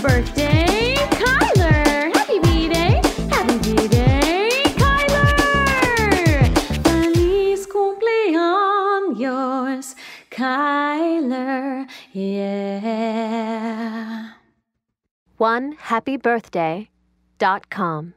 birthday, Kyler! Happy B-Day! Happy B-Day, Kyler! Feliz cumpleaños, Kyler, yeah. One happy birthday dot com.